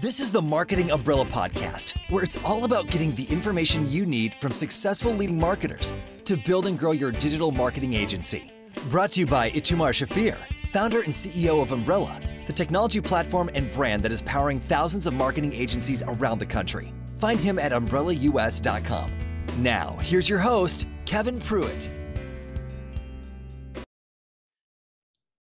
This is the Marketing Umbrella Podcast, where it's all about getting the information you need from successful leading marketers to build and grow your digital marketing agency. Brought to you by Itamar Shafir, founder and CEO of Umbrella, the technology platform and brand that is powering thousands of marketing agencies around the country. Find him at umbrellaus.com. Now, here's your host, Kevin Prewett.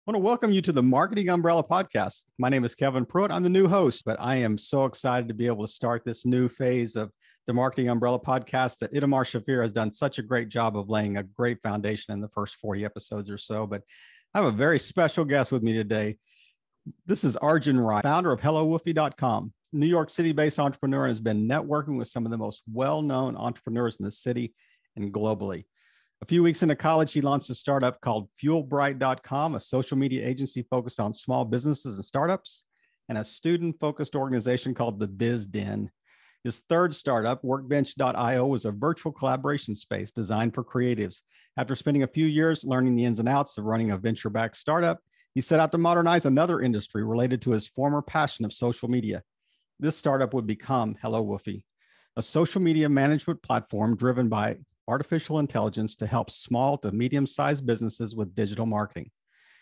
I want to welcome you to the Marketing Umbrella podcast. My name is Kevin Prewett. I'm the new host, but I am so excited to be able to start this new phase of the Marketing Umbrella podcast that Itamar Shafir has done such a great job of laying a great foundation in the first 40 episodes or so. But I have a very special guest with me today. This is Arjun Rai, founder of HelloWoofy.com, New York City based entrepreneur, has been networking with some of the most well known entrepreneurs in the city and globally. A few weeks into college, he launched a startup called Fuelbrite.com, a social media agency focused on small businesses and startups, and a student focused organization called the Biz Den. His third startup, Wrkbench.io, was a virtual collaboration space designed for creatives. After spending a few years learning the ins and outs of running a venture backed startup, he set out to modernize another industry related to his former passion of social media. This startup would become Hello Woofy, a social media management platform driven by artificial intelligence to help small to medium sized businesses with digital marketing.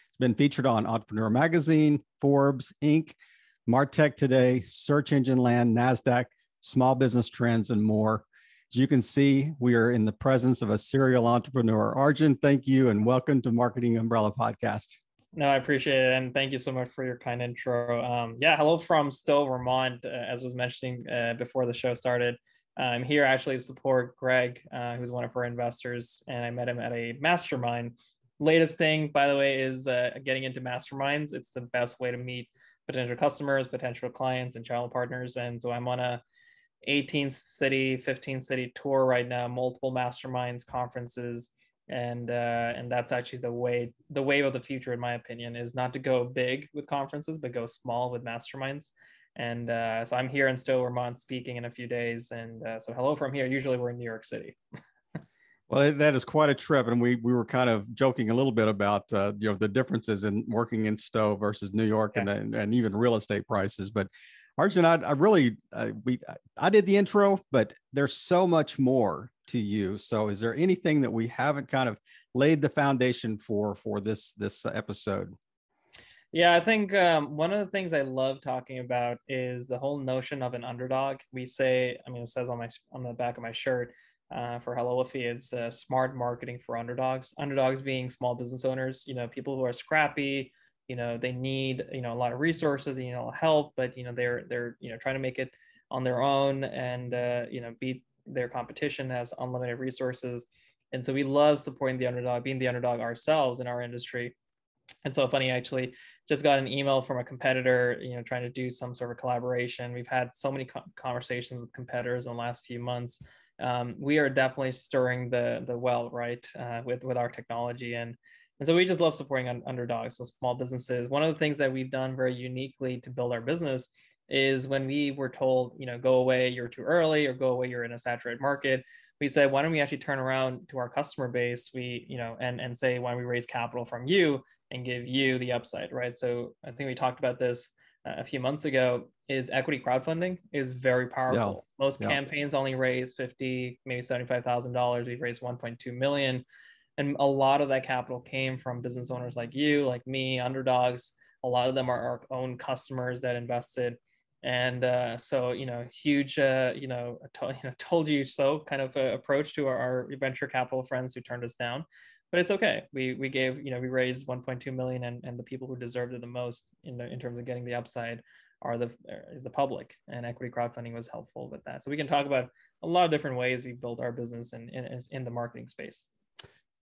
It's been featured on Entrepreneur Magazine, Forbes, Inc., Martech Today, Search Engine Land, NASDAQ, Small Business Trends, and more. As you can see, we are in the presence of a serial entrepreneur. Arjun, thank you and welcome to Marketing Umbrella Podcast. No, I appreciate it. And thank you so much for your kind intro. Um, yeah, hello from Stowe, Vermont, uh, as was mentioning uh, before the show started. I'm here actually to support Greg, uh, who's one of our investors, and I met him at a mastermind. Latest thing, by the way, is uh, getting into masterminds. It's the best way to meet potential customers, potential clients, and channel partners. And so I'm on a 18 city, 15 city tour right now, multiple masterminds, conferences, and uh, and that's actually the way, the wave of the future, in my opinion, is not to go big with conferences, but go small with masterminds. And uh, so I'm here in Stowe, Vermont, speaking in a few days. And uh, so hello from here. Usually we're in New York City. well, that is quite a trip, and we we were kind of joking a little bit about uh, you know the differences in working in Stowe versus New York, yeah. and and even real estate prices. But Arjun, I, I really we I did the intro, but there's so much more to you. So, is there anything that we haven't kind of laid the foundation for for this this episode? Yeah, I think um, one of the things I love talking about is the whole notion of an underdog. We say, I mean, it says on my on the back of my shirt uh, for Hello Woofy, it's uh, smart marketing for underdogs. Underdogs being small business owners, you know, people who are scrappy. You know, they need you know a lot of resources, you know, help, but you know they're they're you know trying to make it on their own and uh, you know beat their competition has unlimited resources. And so we love supporting the underdog, being the underdog ourselves in our industry. And so funny, actually, just got an email from a competitor, you know, trying to do some sort of collaboration. We've had so many co- conversations with competitors in the last few months. Um, we are definitely stirring the the well, right, uh, with with our technology, and and so we just love supporting un- underdogs, so small businesses. One of the things that we've done very uniquely to build our business is when we were told, you know, go away, you're too early, or go away, you're in a saturated market. We said, why don't we actually turn around to our customer base? We, you know, and and say, why don't we raise capital from you and give you the upside, right? So I think we talked about this uh, a few months ago. Is equity crowdfunding is very powerful. Yeah. Most yeah. campaigns only raise fifty, maybe seventy-five thousand dollars. We've raised one point two million, and a lot of that capital came from business owners like you, like me, underdogs. A lot of them are our own customers that invested and uh, so you know huge uh, you know, to, you know told you so kind of approach to our, our, venture capital friends who turned us down but it's okay. We we gave you know we raised 1.2 million and, and the people who deserved it the most in the, in terms of getting the upside are the is the public and equity crowdfunding was helpful with that. So we can talk about a lot of different ways we built our business in, in, in the marketing space.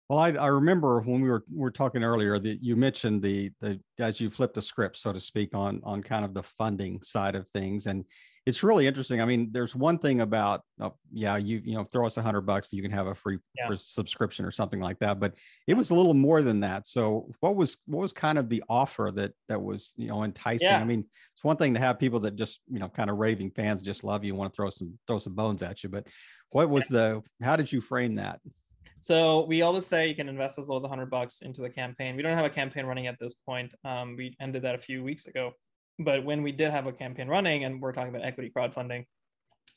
Well, I, I remember when we were we were talking earlier that you mentioned the the as you flipped the script, so to speak, on on kind of the funding side of things, and it's really interesting. I mean, there's one thing about oh, yeah, you you know throw us a hundred bucks, you can have a free yeah. subscription or something like that, but it was a little more than that. So what was what was kind of the offer that that was you know enticing? Yeah. I mean, it's one thing to have people that just you know kind of raving fans just love you want to throw some throw some bones at you, but what was the how did you frame that? So we always say you can invest as low as 100 bucks into the campaign. We don't have a campaign running at this point. Um, we ended that a few weeks ago, But when we did have a campaign running and we're talking about equity crowdfunding,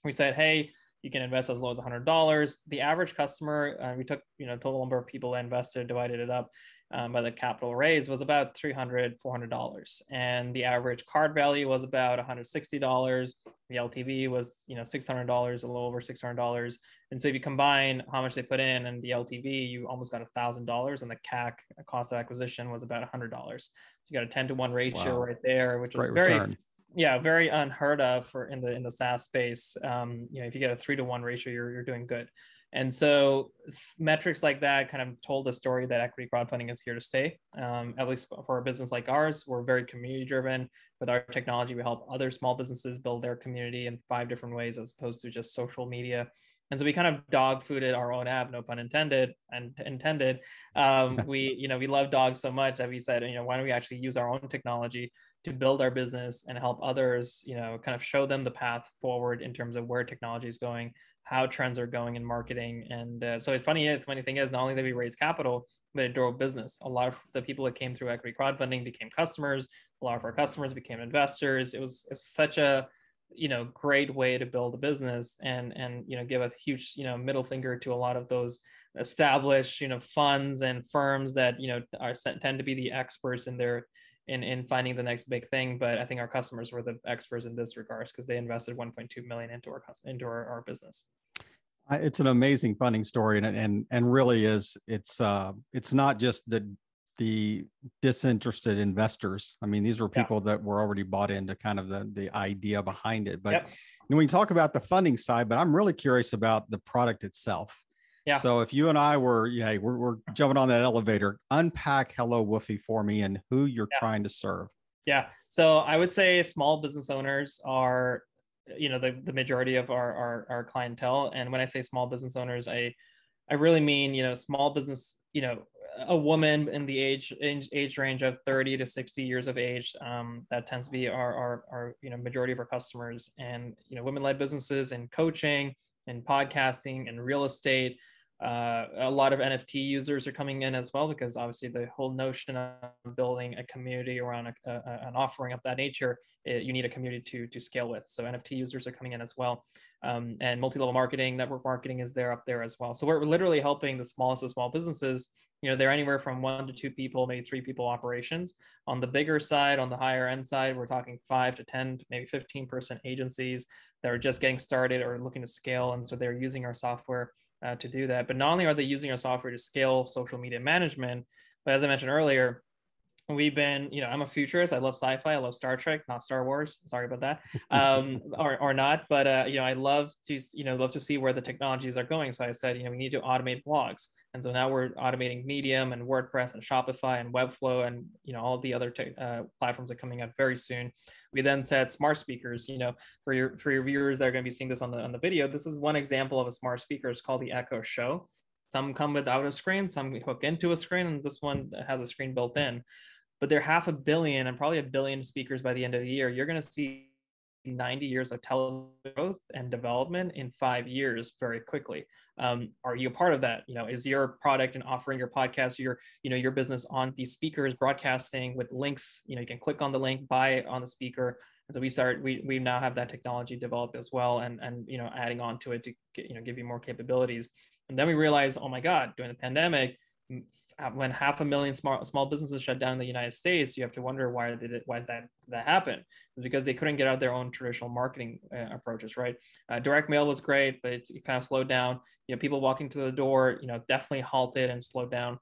we said, hey, you can invest as low as $100. The average customer, uh, we took you know total number of people that invested, divided it up um, by the capital raise was about $300, $400. And the average card value was about $160. The LTV was, you know, $600, a little over $600. And so if you combine how much they put in and the LTV, you almost got $1,000 and the CAC cost of acquisition was about $100. So you got a 10 to 1 ratio wow. right there, which is very, return. Yeah, very unheard of for in the, in the SaaS space. Um, you know, if you get a three to one ratio, you're, you're doing good. And so metrics like that kind of told the story that equity crowdfunding is here to stay. Um, at least for a business like ours, we're very community driven. With our technology, we help other small businesses build their community in five different ways as opposed to just social media. And so we kind of dog fooded our own app, no pun intended, and intended. Um, we, you know, we love dogs so much that we said, you know, why don't we actually use our own technology to build our business and help others, you know, kind of show them the path forward in terms of where technology is going how trends are going in marketing. And uh, so it's funny. The funny thing is, not only did we raise capital, but it drove business. A lot of the people that came through equity crowdfunding became customers. A lot of our customers became investors. It was, it was such a you know great way to build a business and and you know give a huge you know middle finger to a lot of those established you know funds and firms that you know are tend to be the experts in their in in finding the next big thing but i think our customers were the experts in this regards because they invested 1.2 million into our into our, our business it's an amazing funding story and and and really is it's uh it's not just the the disinterested investors i mean these were people yeah. that were already bought into kind of the the idea behind it but yep. when we talk about the funding side but i'm really curious about the product itself yeah. So if you and I were, yeah, we're, we're jumping on that elevator, unpack Hello Woofy for me and who you're yeah. trying to serve. Yeah. So I would say small business owners are you know the, the majority of our, our, our clientele and when i say small business owners i i really mean you know small business you know a woman in the age age, age range of 30 to 60 years of age um, that tends to be our, our our you know majority of our customers and you know women led businesses and coaching and podcasting and real estate uh, a lot of NFT users are coming in as well because obviously the whole notion of building a community around a, a, an offering of that nature, it, you need a community to to scale with. So NFT users are coming in as well, um, and multi-level marketing, network marketing is there up there as well. So we're literally helping the smallest of small businesses. You know, they're anywhere from one to two people, maybe three people operations. On the bigger side, on the higher end side, we're talking five to ten, maybe fifteen percent agencies that are just getting started or looking to scale, and so they're using our software uh, to do that. But not only are they using our software to scale social media management, but as I mentioned earlier, we've been you know i'm a futurist. I love sci-fi. I love star trek not star wars. Sorry about that. Um or, or not. But uh you know i love to you know love to see where the technologies are going. So i said you know we need to automate blogs. And so now we're automating medium and wordpress and shopify and webflow and you know all the other te- uh, platforms are coming up very soon. We then said smart speakers you know for your for your viewers that are going to be seeing this on the on the video this is one example of a smart speaker. It's called the echo show. Some come without a screen some hook into a screen and this one has a screen built in but they're half a billion and probably a billion speakers by the end of the year. You're going to see 90 years of telegrowth growth and development in five years very quickly. Um, are you a part of that? You know, is your product and offering your podcast, your you know your business on these speakers broadcasting with links? You know, you can click on the link, buy it on the speaker. And so we start we we now have that technology developed as well, and and you know adding on to it to you know give you more capabilities. And then we realize, oh my God, during the pandemic, when half a million small small businesses shut down in the United States, you have to wonder why did why that that happened? It's because they couldn't get out their own traditional marketing uh, approaches, right? Uh, direct mail was great, but it, it kind of slowed down. You know, people walking to the door, you know, definitely halted and slowed down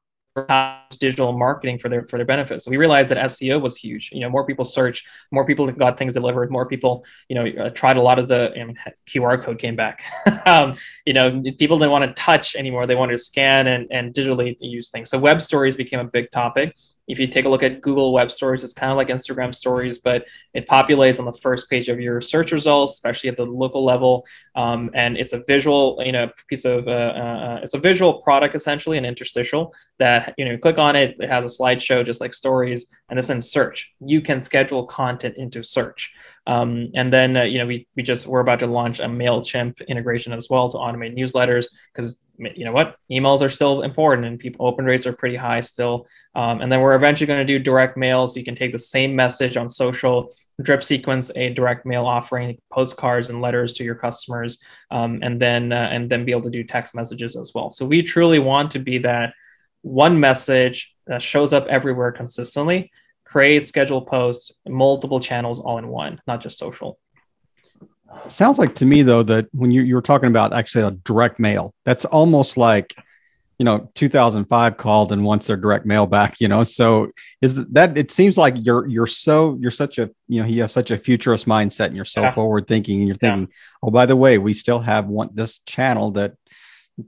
digital marketing for their for their benefits. So we realized that SEO was huge. You know, more people search, more people got things delivered, more people, you know, uh, tried a lot of the I mean, QR code came back. um, you know, people didn't want to touch anymore; they wanted to scan and and digitally use things. So web stories became a big topic if you take a look at Google Web Stories, it's kind of like Instagram Stories, but it populates on the first page of your search results, especially at the local level. Um, and it's a visual, you know, piece of uh, uh, it's a visual product essentially, an interstitial that you know, you click on it, it has a slideshow just like Stories, and it's in search. You can schedule content into search. Um, and then uh, you know we we just we're about to launch a Mailchimp integration as well to automate newsletters because you know what emails are still important and people open rates are pretty high still. Um, and then we're eventually going to do direct mail so you can take the same message on social drip sequence a direct mail offering, postcards and letters to your customers, um, and then uh, and then be able to do text messages as well. So we truly want to be that one message that shows up everywhere consistently, create schedule posts, multiple channels all in one, not just social. Sounds like to me though that when you you were talking about actually a direct mail, that's almost like you know 2005 called and wants their direct mail back you know so is that it seems like you're you're so you're such a you know you have such a futurist mindset and you're so yeah. forward thinking and you're thinking yeah. oh by the way we still have one this channel that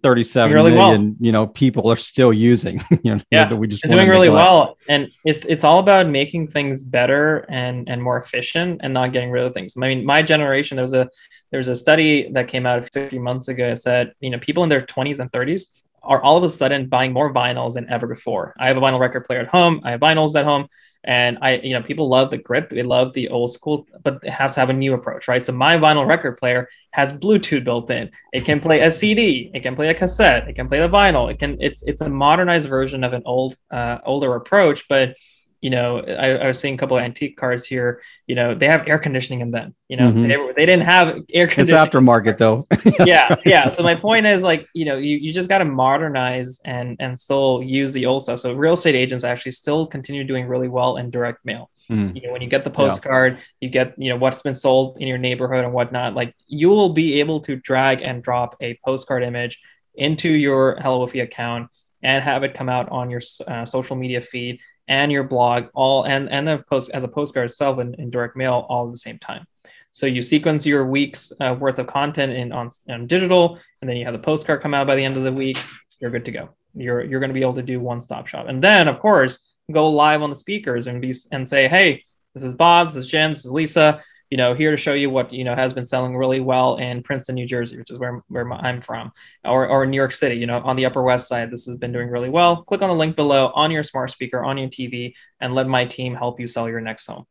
37 really million, well. you know people are still using you know yeah that we just it's doing really well and it's it's all about making things better and and more efficient and not getting rid of things i mean my generation there was a there was a study that came out a few months ago it said you know people in their 20s and 30s are all of a sudden buying more vinyls than ever before. I have a vinyl record player at home. I have vinyls at home. And I, you know, people love the grip, they love the old school, but it has to have a new approach, right? So my vinyl record player has Bluetooth built in. It can play a CD, it can play a cassette, it can play the vinyl. It can, it's it's a modernized version of an old, uh, older approach, but you know, I, I, was seeing a couple of antique cars here. You know, they have air conditioning in them. You know, mm-hmm. they, they didn't have air conditioning. It's aftermarket though. yeah, right. yeah. So my point is like, you know, you, you just got to modernize and and still use the old stuff. So real estate agents actually still continue doing really well in direct mail. Mm. You know, when you get the postcard, yeah. you get you know what's been sold in your neighborhood and whatnot. Like you will be able to drag and drop a postcard image into your Hello Woofy account and have it come out on your uh, social media feed and your blog all and and the post as a postcard itself in, in direct mail all at the same time. So you sequence your week's uh, worth of content in on, on digital and then you have the postcard come out by the end of the week you're good to go. You're you're going to be able to do one stop shop. And then of course go live on the speakers and be and say hey this is bob this is jim this is lisa you know, here to show you what you know has been selling really well in Princeton, New Jersey, which is where where I'm from, or or New York City. You know, on the Upper West Side, this has been doing really well. Click on the link below on your smart speaker on your TV, and let my team help you sell your next home.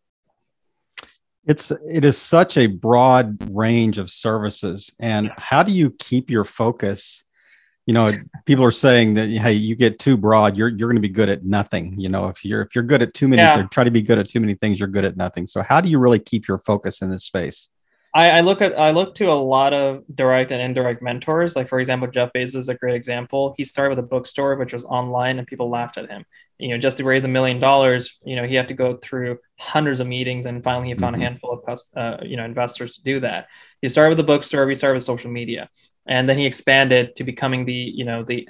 It's it is such a broad range of services, and how do you keep your focus? You know people are saying that hey you get too broad you're you're going to be good at nothing you know if you're if you're good at too many yeah. try to be good at too many things you're good at nothing so how do you really keep your focus in this space I, I look at I look to a lot of direct and indirect mentors. Like for example, Jeff Bezos is a great example. He started with a bookstore which was online, and people laughed at him. You know, just to raise a million dollars, you know, he had to go through hundreds of meetings, and finally he found mm-hmm. a handful of uh, you know investors to do that. He started with a bookstore. We started with social media and then he expanded to becoming the you know the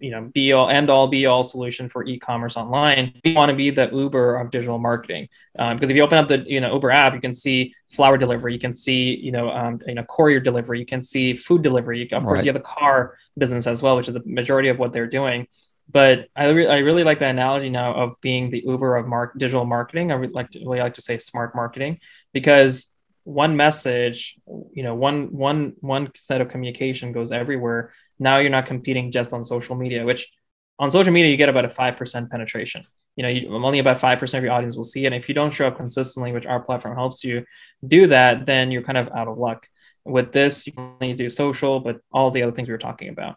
you know be all end all be all solution for e-commerce online. We want to be the uber of digital marketing um, because if you open up the you know uber app you can see flower delivery you can see you know um, you know courier delivery you can see food delivery. Of course right. you have the car business as well which is the majority of what they're doing. But I, re- I really like the analogy now of being the uber of mark- digital marketing. I would like to really like to say smart marketing because one message you know one one one set of communication goes everywhere. Now you're not competing just on social media which on social media you get about a 5% penetration. You know you, only about 5% of your audience will see it. And if you don't show up consistently which our platform helps you do that then you're kind of out of luck. With this you only do social but all the other things we were talking about.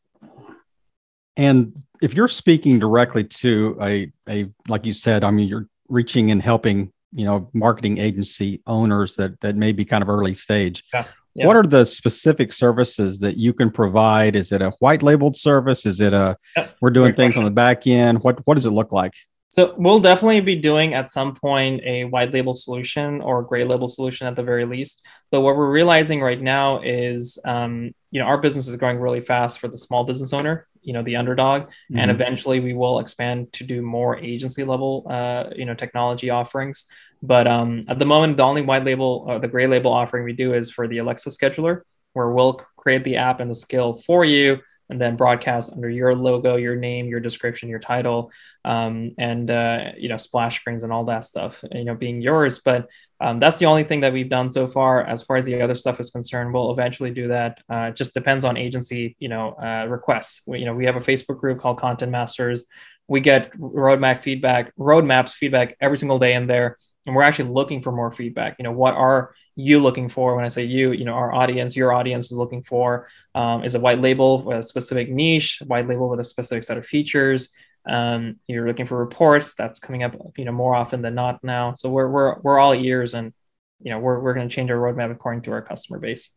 And if you're speaking directly to a, a like you said i mean you're reaching and helping you know marketing agency owners that that may be kind of early stage yeah. Yeah. what are the specific services that you can provide is it a white labeled service is it a yeah. we're doing Great things question. on the back end what what does it look like so we'll definitely be doing at some point a white label solution or gray label solution at the very least. But what we're realizing right now is, um, you know, our business is growing really fast for the small business owner, you know, the underdog, mm-hmm. and eventually we will expand to do more agency level, uh, you know, technology offerings. But um, at the moment, the only white label, uh, the gray label offering we do is for the Alexa scheduler, where we'll create the app and the skill for you and then broadcast under your logo, your name, your description, your title, um, and uh, you know splash screens and all that stuff. You know, being yours. But um, that's the only thing that we've done so far. As far as the other stuff is concerned, we'll eventually do that. Uh, it just depends on agency, you know, uh, requests. We, you know, we have a Facebook group called Content Masters. We get roadmap feedback, roadmaps feedback every single day in there and we're actually looking for more feedback. You know what are you looking for? When i say you you know our audience your audience is looking for um, is a white label with a specific niche white label with a specific set of features. Um, you're looking for reports. That's coming up you know more often than not now. So we're we're, we're all ears and you know we're we're going to change our roadmap according to our customer base.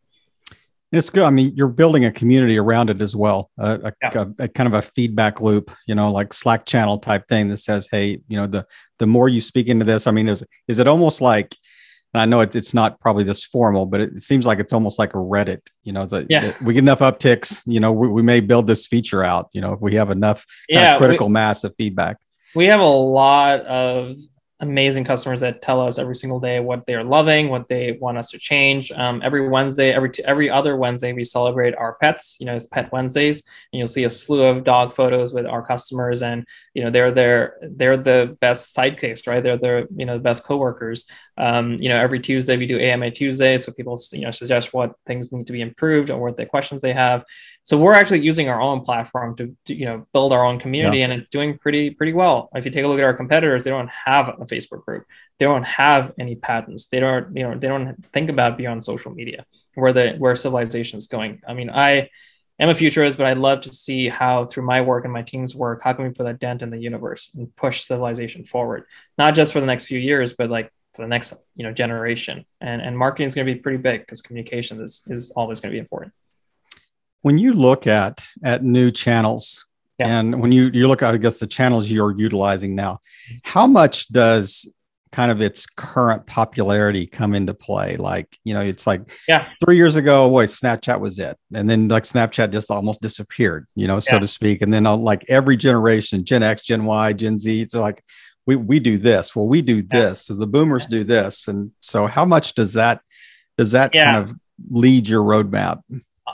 It's good. I mean, you're building a community around it as well, uh, a, yeah. a, a, kind of a feedback loop, you know, like Slack channel type thing that says, "Hey, you know, the the more you speak into this, I mean, is is it almost like?" And I know it, it's not probably this formal, but it, seems like it's almost like a Reddit. You know, yeah. We get enough upticks. You know, we, we, may build this feature out. You know, if we have enough yeah, critical we, mass of feedback. We have a lot of amazing customers that tell us every single day what they are loving, what they want us to change. Um, every Wednesday, every t- every other Wednesday, we celebrate our pets. You know, it's Pet Wednesdays, and you'll see a slew of dog photos with our customers, and you know they're they're they're the best sidekicks, right? They're the you know the best coworkers. Um, you know, every Tuesday we do AMA Tuesday, so people you know suggest what things need to be improved or what the questions they have. So we're actually using our own platform to, to you know build our own community, yeah. and it's doing pretty pretty well. If you take a look at our competitors, they don't have a Facebook group, they don't have any patents, they don't you know they don't think about beyond social media where the where civilization is going. I mean, I am a futurist, but I'd love to see how through my work and my team's work, how can we put a dent in the universe and push civilization forward, not just for the next few years, but like for the next you know generation. And and marketing is going to be pretty big because communication is is always going to be important. When you look at at new channels yeah. and when you you look at i guess the channels you're utilizing now how much does kind of its current popularity come into play. Like you know it's like yeah. three years ago boy snapchat was it. And then like snapchat just almost disappeared you know yeah. so to speak. And then uh, like every generation gen x gen y gen z it's like we we do this. Well we do this. So the boomers do this. And so how much does that does that yeah. kind of lead your roadmap?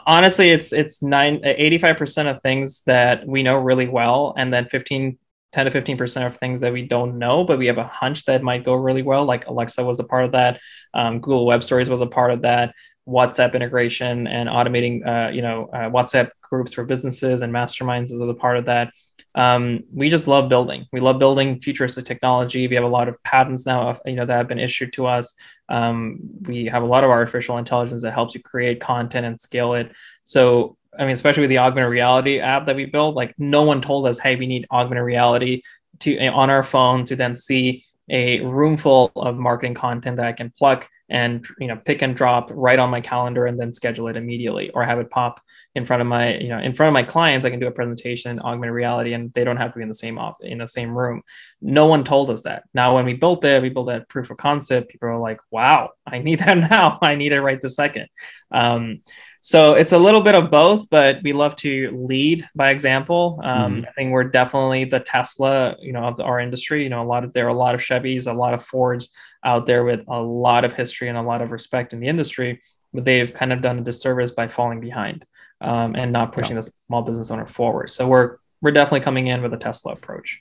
Honestly it's it's nine 85% of things that we know really well. And then 15 10 to 15% of things that we don't know but we have a hunch that might go really well like alexa was a part of that um, google web stories was a part of that whatsapp integration and automating uh, you know uh, whatsapp groups for businesses and masterminds was a part of that um, we just love building. We love building futuristic technology. We have a lot of patents now, you know, that have been issued to us. Um, we have a lot of artificial intelligence that helps you create content and scale it. So, I mean, especially with the augmented reality app that we built, like no one told us, hey, we need augmented reality to on our phone to then see a room full of marketing content that I can pluck and you know pick and drop right on my calendar and then schedule it immediately or have it pop in front of my you know in front of my clients I can do a presentation in augmented reality and they don't have to be in the same off in the same room. No one told us that. Now when we built it, we built that proof of concept. People are like, "Wow, I need that now. I need it right this second. Um, so it's a little bit of both, but we love to lead by example. Um, mm-hmm. I think we're definitely the Tesla, you know, of our industry. You know, a lot of there are a lot of Chevys, a lot of Fords out there with a lot of history and a lot of respect in the industry, but they've kind of done a disservice by falling behind um, and not pushing yeah. the small business owner forward. So we're we're definitely coming in with a Tesla approach.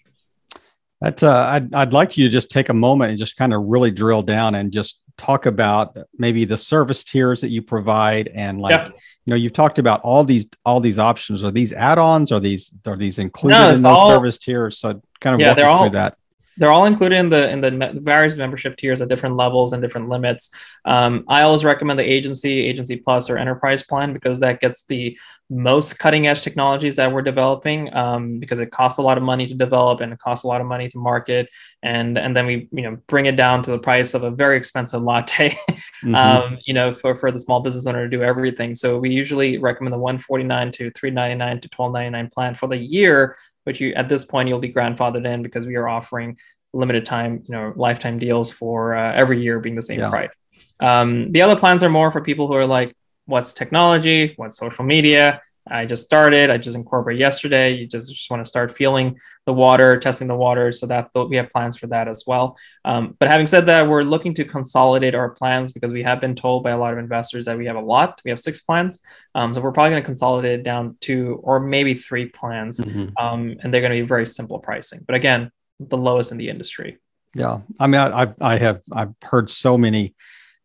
That's uh, I'd, I'd like you to just take a moment and just kind of really drill down and just talk about maybe the service tiers that you provide and like yep. you know you've talked about all these all these options. Are these add-ons? Are these are these included no, in those all, service tiers? So kind of yeah, walk us all, through that they're all included in the in the various membership tiers at different levels and different limits. Um, I always recommend the agency, agency plus, or enterprise plan because that gets the most cutting edge technologies that we're developing um, because it costs a lot of money to develop and it costs a lot of money to market and and then we you know bring it down to the price of a very expensive latte mm-hmm. um, you know for, for the small business owner to do everything so we usually recommend the 149 to 399 to 1299 plan for the year which you at this point you'll be grandfathered in because we are offering limited time you know lifetime deals for uh, every year being the same yeah. price um, the other plans are more for people who are like what's technology, what's social media. I just started. I just incorporated yesterday. You just, just want to start feeling the water, testing the water. So that's we have plans for that as well. Um, but having said that, we're looking to consolidate our plans because we have been told by a lot of investors that we have a lot. We have six plans, um, so we're probably going to consolidate it down to or maybe three plans, mm-hmm. um, and they're going to be very simple pricing. But again, the lowest in the industry. Yeah, I mean, I, I have I've heard so many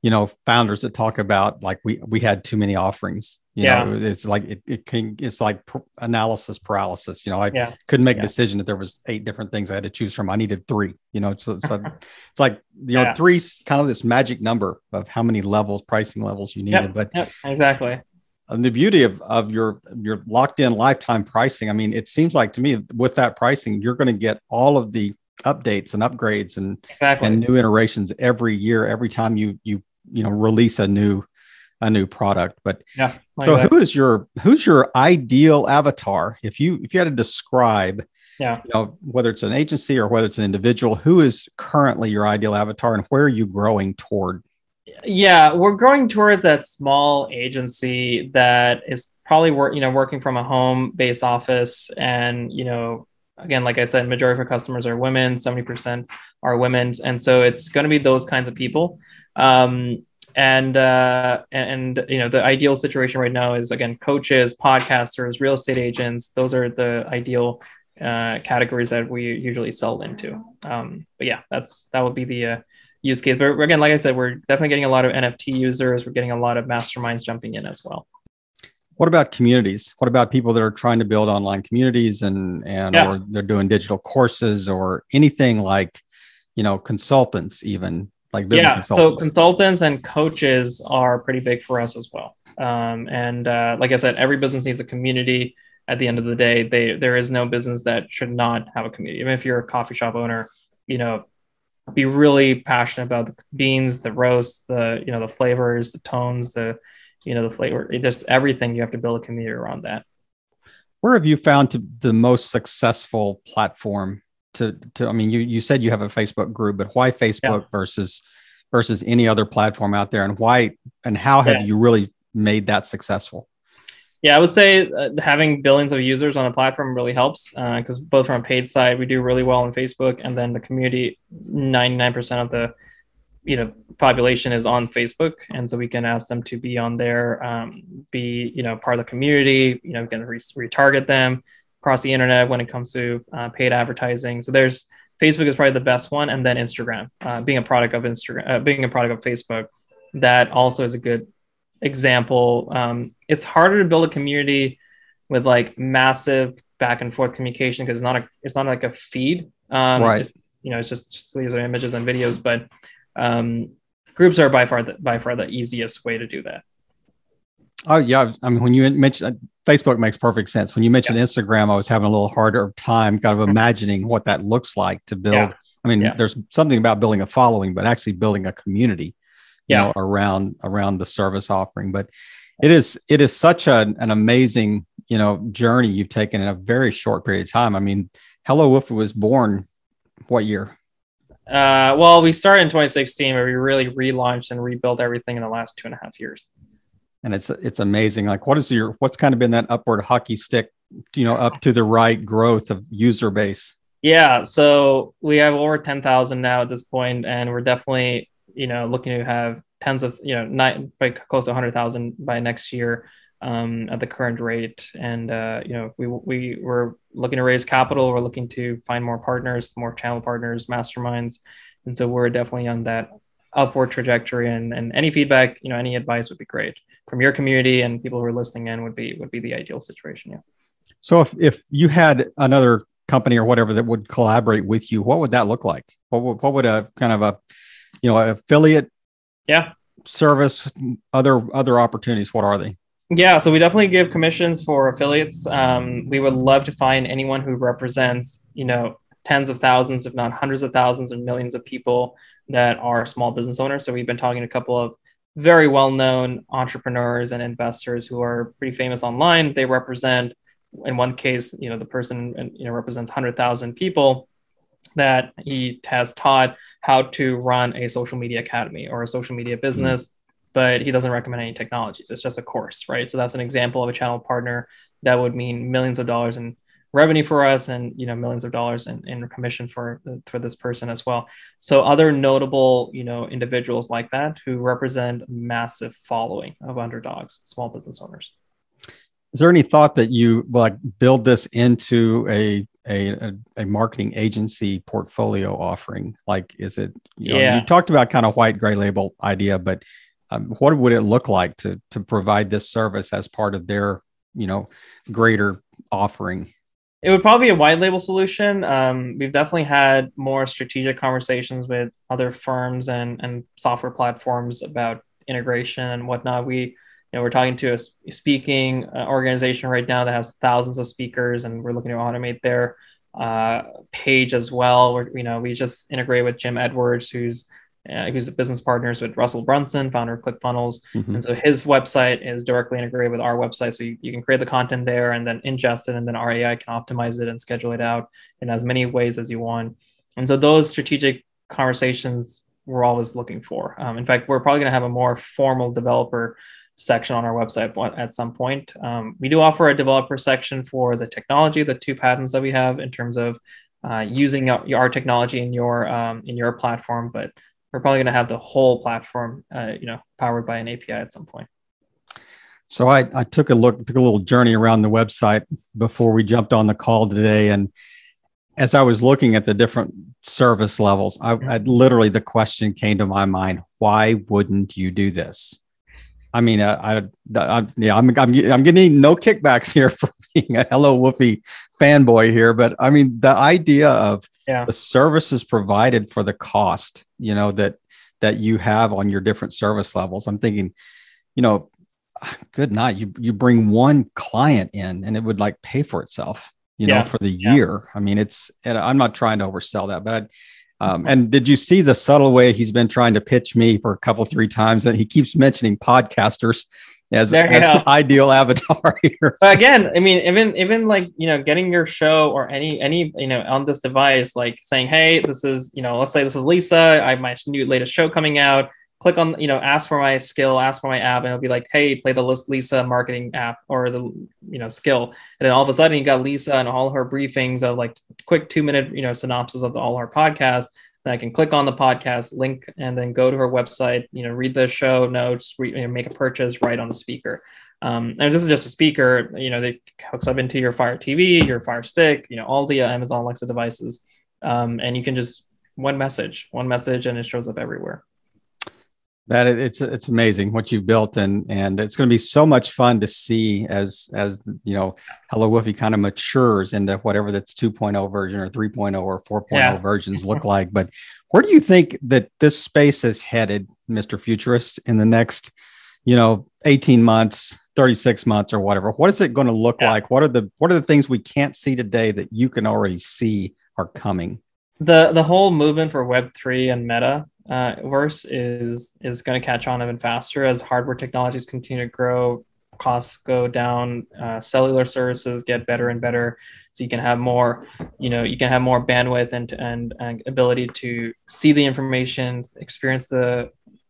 you know founders that talk about like we we had too many offerings you yeah know, it's like it, it can it's like analysis paralysis you know i yeah. couldn't make yeah. a decision that there was eight different things i had to choose from i needed three you know so, so it's like you know yeah. three kind of this magic number of how many levels pricing levels you needed yep. but yep. exactly and the beauty of, of your your locked in lifetime pricing i mean it seems like to me with that pricing you're going to get all of the updates and upgrades and exactly. and new iterations every year every time you you you know release a new a new product. But yeah, like so that. who is your who's your ideal avatar? If you if you had to describe, yeah, you know whether it's an agency or whether it's an individual, who is currently your ideal avatar, and where are you growing toward? Yeah, we're growing towards that small agency that is probably work you know working from a home based office and you know again like i said majority of our customers are women 70% are women and so it's going to be those kinds of people um, and uh, and you know the ideal situation right now is again coaches podcasters real estate agents. Those are the ideal uh, categories that we usually sell into. Um, but yeah that's that would be the uh, use case. But again like i said we're definitely getting a lot of nft users. We're getting a lot of masterminds jumping in as well. What about communities? What about people that are trying to build online communities and and yeah. or they're doing digital courses or anything like you know consultants even like yeah consultants. so consultants. and coaches are pretty big for us as well. Um, and uh, like i said every business needs a community. At the end of the day they there is no business that should not have a community. Even if you're a coffee shop owner you know be really passionate about the beans the roast the you know the flavors the tones the you know the flavor just everything you have to build a community around that. Where have you found to, the most successful platform to, to i mean you, you said you have a facebook group but why facebook yeah. versus versus any other platform out there and why and how have yeah. you really made that successful yeah i would say uh, having billions of users on a platform really helps because uh, both from a paid side we do really well on facebook and then the community 99% of the you know population is on Facebook, and so we can ask them to be on there, um, be you know part of the community. You know, we can re- retarget them across the internet when it comes to uh, paid advertising. So there's Facebook is probably the best one, and then Instagram, uh, being a product of Instagram, uh, being a product of Facebook, that also is a good example. Um, it's harder to build a community with like massive back and forth communication because it's not a it's not like a feed. Um, right. You know, it's just, just these are images and videos, but um, groups are by far the, by far the easiest way to do that. Oh yeah, I mean when you mentioned uh, Facebook makes perfect sense. When you mentioned yeah. Instagram, I was having a little harder time kind of mm-hmm. imagining what that looks like to build. Yeah. I mean, yeah. there's something about building a following, but actually building a community, yeah. Know, around around the service offering. But it is it is such a, an amazing you know journey you've taken in a very short period of time. I mean, Hello Woofy was born what year? Uh, well, we started in 2016, but we really relaunched and rebuilt everything in the last two and a half years. And it's it's amazing. Like, what is your what's kind of been that upward hockey stick, you know, up to the right growth of user base? Yeah, so we have over 10,000 now at this point, and we're definitely you know looking to have tens of you know nine, like close to 100,000 by next year um, at the current rate. And uh, you know, we we we're looking to raise capital. We're looking to find more partners, more channel partners, masterminds, and so we're definitely on that upward trajectory. And and any feedback, you know, any advice would be great from your community and people who are listening in would be would be the ideal situation. Yeah. So if if you had another company or whatever that would collaborate with you, what would that look like? What would, what would a kind of a you know affiliate yeah service other other opportunities what are they yeah, so we definitely give commissions for affiliates. Um, we would love to find anyone who represents, you know, tens of thousands, if not hundreds of thousands and millions of people that are small business owners. So we've been talking to a couple of very well-known entrepreneurs and investors who are pretty famous online. They represent, in one case, you know, the person you know represents hundred thousand people that he has taught how to run a social media academy or a social media business. Mm-hmm but he doesn't recommend any technologies. It's just a course, right? So that's an example of a channel partner that would mean millions of dollars in revenue for us and you know millions of dollars in, in commission for for this person as well. So other notable you know individuals like that who represent massive following of underdogs small business owners. Is there any thought that you like build this into a a, a, marketing agency portfolio offering? Like is it you know, yeah. you talked about kind of white gray label idea but um, what would it look like to to provide this service as part of their you know greater offering it would probably be a white label solution um, we've definitely had more strategic conversations with other firms and and software platforms about integration and whatnot we you know we're talking to a speaking uh, organization right now that has thousands of speakers and we're looking to automate their uh, page as well. We're, you know, we just integrate with Jim Edwards, who's uh, who's business partners with Russell Brunson, founder of ClickFunnels. Mm-hmm. And so his website is directly integrated with our website. So you, you can create the content there and then ingest it, and then our AI can optimize it and schedule it out in as many ways as you want. And so those strategic conversations we're always looking for. Um, in fact, we're probably going to have a more formal developer section on our website at some point. Um, we do offer a developer section for the technology, the two patents that we have in terms of uh, using our, our, technology in your um, in your platform, but we're probably going to have the whole platform, uh, you know, powered by an API at some point. So I, I took a look, took a little journey around the website before we jumped on the call today, and as I was looking at the different service levels, I, I literally the question came to my mind: Why wouldn't you do this? I mean, uh, I, I, yeah, I'm, I'm, I'm getting no kickbacks here for being a Hello Woofy fanboy here, but I mean, the idea of yeah. the services provided for the cost, you know, that that you have on your different service levels. I'm thinking, you know, good night. You you bring one client in, and it would like pay for itself, you yeah. know, for the yeah. year. I mean, it's. I'm not trying to oversell that, but. I, um, and did you see the subtle way he's been trying to pitch me for a couple, three times that he keeps mentioning podcasters as, as the ideal avatar here. But again, I mean, even even like you know, getting your show or any any you know on this device, like saying, hey, this is you know, let's say this is Lisa. I have my new latest show coming out click on you know ask for my skill ask for my app and it'll be like hey play the lisa marketing app or the you know skill. And then all of a sudden you got lisa and all her briefings of like quick two minute you know synopsis of the, all her podcasts. Then i can click on the podcast link and then go to her website you know read the show notes re, you know, make a purchase right on the speaker. Um, and this is just a speaker you know that hooks up into your fire tv your fire stick you know all the uh, amazon alexa devices. Um, and you can just one message one message and it shows up everywhere that it's it's amazing what you've built and and it's going to be so much fun to see as as you know hello woofy kind of matures into whatever that's 2.0 version or 3.0 or 4.0 yeah. versions look like but where do you think that this space is headed mr futurist in the next you know 18 months 36 months or whatever what is it going to look yeah. like what are the what are the things we can't see today that you can already see are coming the the whole movement for web 3 and meta uh, verse is is going to catch on even faster as hardware technologies continue to grow, costs go down, uh, cellular services get better and better, so you can have more, you know, you can have more bandwidth and and, and ability to see the information, experience the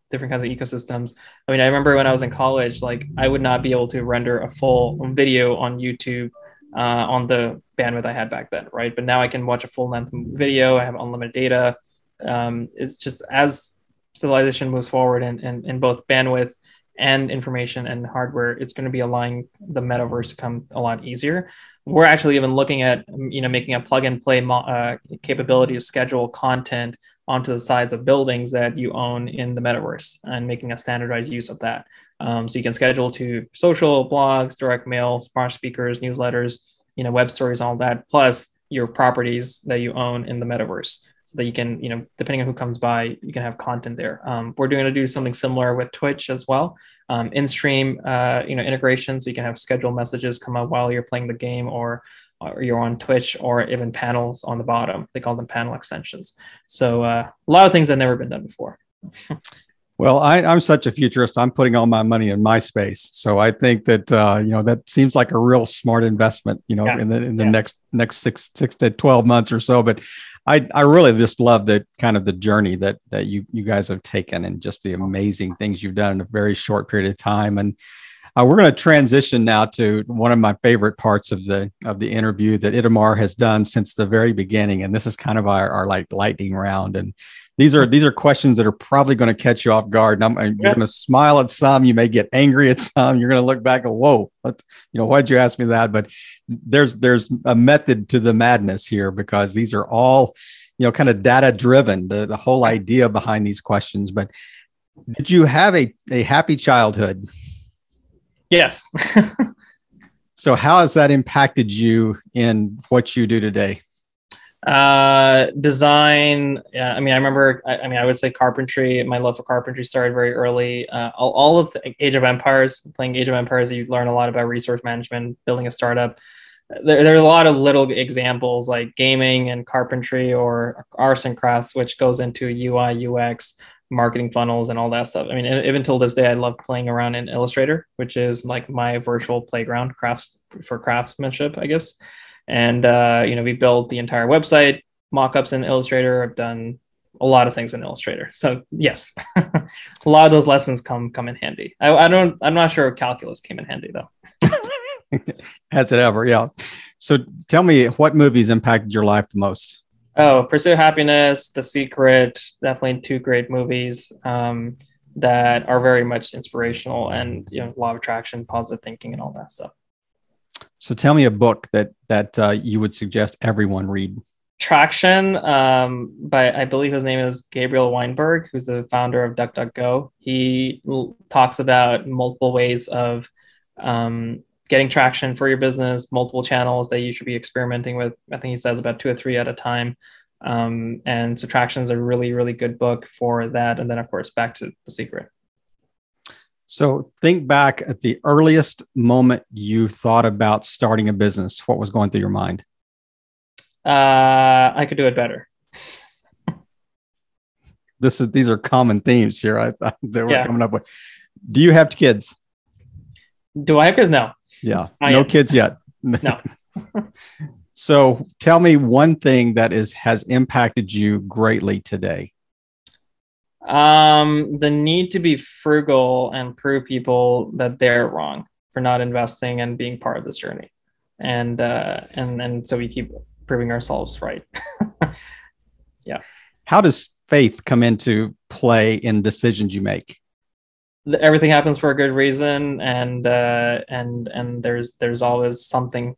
different kinds of ecosystems. I mean, I remember when I was in college, like I would not be able to render a full video on YouTube uh, on the bandwidth I had back then, right? But now I can watch a full length video. I have unlimited data um, it's just as civilization moves forward in, in, in both bandwidth and information and hardware, it's going to be allowing the metaverse to come a lot easier. We're actually even looking at you know making a plug and play mo- uh, capability to schedule content onto the sides of buildings that you own in the metaverse and making a standardized use of that. Um, so you can schedule to social blogs, direct mail, smart speakers, newsletters, you know, web stories, all that, plus your properties that you own in the metaverse so that you can, you know, depending on who comes by, you can have content there. Um, we're going to do something similar with Twitch as well. Um, in-stream, uh, you know, integration, so you can have scheduled messages come out while you're playing the game, or or you're on Twitch, or even panels on the bottom. They call them panel extensions. So uh, a lot of things that never been done before. Well, I, am such a futurist. I'm putting all my money in MySpace, so I think that uh, you know that seems like a real smart investment. You know, yeah. in the in the yeah. next next six six to twelve months or so. But I I really just love the kind of the journey that that you you guys have taken and just the amazing things you've done in a very short period of time. And uh, we're going to transition now to one of my favorite parts of the of the interview that Itamar has done since the very beginning, and this is kind of our, our like lightning round and these are these are questions that are probably going to catch you off guard. And I'm, you're going to smile at some, you may get angry at some. You're going to look back and whoa, what, you know, why did you ask me that? But there's there's a method to the madness here because these are all, you know, kind of data driven. The the whole idea behind these questions. But did you have a a happy childhood? Yes. so how has that impacted you in what you do today? Uh, design. Yeah, I mean, I remember. I, I, mean, I would say carpentry. My love for carpentry started very early. Uh, all, all of Age of Empires, playing Age of Empires, you learn a lot about resource management, building a startup. There, there are a lot of little examples like gaming and carpentry or arts and crafts, which goes into UI, UX. Marketing funnels and all that stuff. I mean, even till this day, I love playing around in Illustrator, which is like my virtual playground crafts for craftsmanship, I guess. And uh, you know, we built the entire website, mock-ups in Illustrator. I've done a lot of things in Illustrator. So yes, a lot of those lessons come come in handy. I, I don't. I'm not sure calculus came in handy though. Has it ever? Yeah. So tell me, what movies impacted your life the most? Oh, Pursue Happiness, The Secret, definitely two great movies um, that are very much inspirational and you know, law of attraction, positive thinking, and all that stuff. So tell me a book that that uh, you would suggest everyone read. Traction um, by I believe his name is Gabriel Weinberg, who's the founder of DuckDuckGo. He l- talks about multiple ways of um, getting traction for your business, multiple channels that you should be experimenting with. I think he says about two or three at a time. Um, and Subtraction is a really, really good book for that. And then, of course, back to The Secret. So think back at the earliest moment you thought about starting a business. What was going through your mind? Uh, I could do it better. this is these are common themes here. I thought that we're yeah. coming up with. Do you have kids? Do I have kids? No. Yeah. I no am. kids yet. No. so tell me one thing that is has impacted you greatly today. Um, the need to be frugal and prove people that they're wrong for not investing and being part of this journey. And uh and and so we keep proving ourselves right. yeah. How does faith come into play in decisions you make? Everything happens for a good reason and uh, and and there's there's always something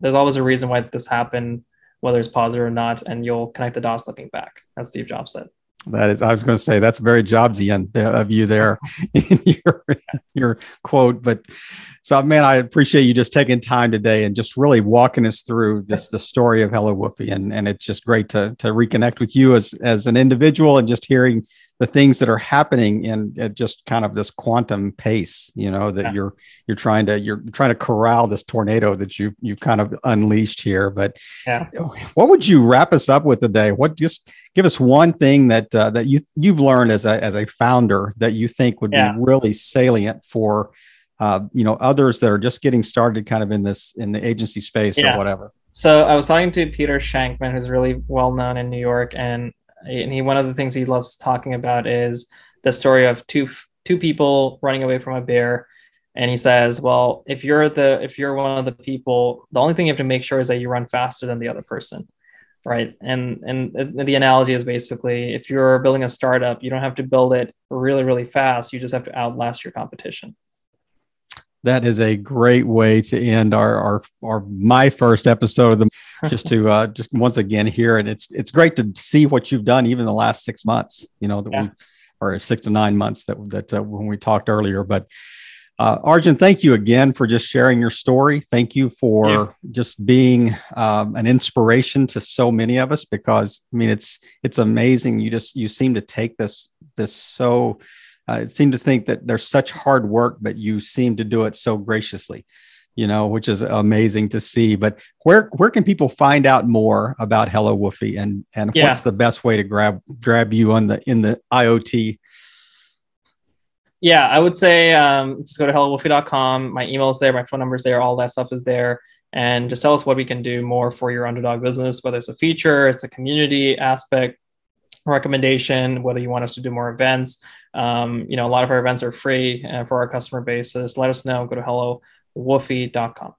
there's always a reason why this happened whether it's positive or not and you'll connect the dots looking back as steve jobs said. That is i was going to say that's very jobsian of you there in your your quote but so man i appreciate you just taking time today and just really walking us through this the story of hello woofy and and it's just great to to reconnect with you as as an individual and just hearing the things that are happening in at just kind of this quantum pace you know that yeah. you're you're trying to you're trying to corral this tornado that you you kind of unleashed here. But yeah. what would you wrap us up with today? What just give us one thing that uh, that you you've learned as a as a founder that you think would yeah. be really salient for uh, you know others that are just getting started kind of in this in the agency space or whatever? So i was talking to peter shankman who's really well known in new york and and he one of the things he loves talking about is the story of two two people running away from a bear. And he says well if you're the if you're one of the people the only thing you have to make sure is that you run faster than the other person right? And and the analogy is basically if you're building a startup you don't have to build it really really fast. You just have to outlast your competition that is a great way to end our our, our my first episode of the just to uh, just once again here and it's it's great to see what you've done even the last six months you know that yeah. we or six to nine months that that uh, when we talked earlier but uh, Arjun, thank you again for just sharing your story. Thank you for yeah. just being um, an inspiration to so many of us. Because I mean, it's it's amazing. You just you seem to take this this so it seemed to think that there's such hard work, but you seem to do it so graciously, you know, which is amazing to see. But where where can people find out more about Hello Woofy and and yeah. what's the best way to grab grab you on the in the IoT? Yeah, I would say um, just go to hellowoofy.com. My email is there, my phone number is there, all that stuff is there. And just tell us what we can do more for your underdog business, whether it's a feature, it's a community aspect, recommendation, whether you want us to do more events. Um, you know, a lot of our events are free uh, for our customer bases. Let us know. Go to hellowoofy.com.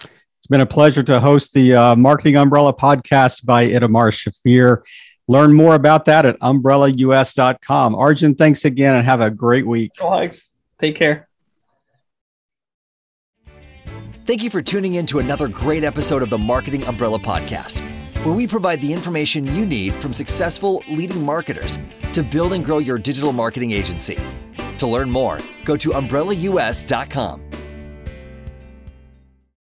It's been a pleasure to host the uh, Marketing Umbrella podcast by Itamar Shafir. Learn more about that at umbrellaus.com. Arjun, thanks again and have a great week. Thanks. Take care. Thank you for tuning in to another great episode of the Marketing Umbrella Podcast where we provide the information you need from successful leading marketers to build and grow your digital marketing agency. To learn more, go to umbrellaus.com.